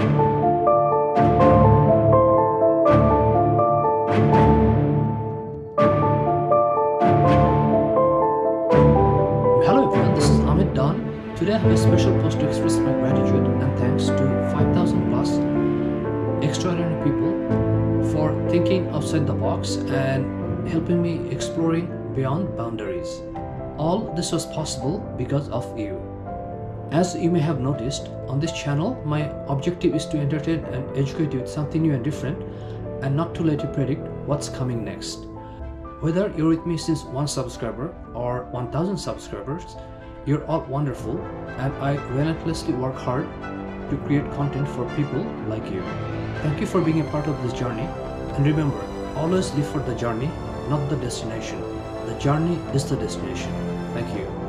Hello everyone, this is Ahmed Dawn. Today I have a special post to express my gratitude and thanks to 5000 plus extraordinary people for thinking outside the box and helping me exploring beyond boundaries. All this was possible because of you. As you may have noticed, on this channel, my objective is to entertain and educate you with something new and different and not to let you predict what's coming next. Whether you're with me since 1 subscriber or 1000 subscribers, you're all wonderful and I relentlessly work hard to create content for people like you. Thank you for being a part of this journey and remember, always live for the journey, not the destination. The journey is the destination. Thank you.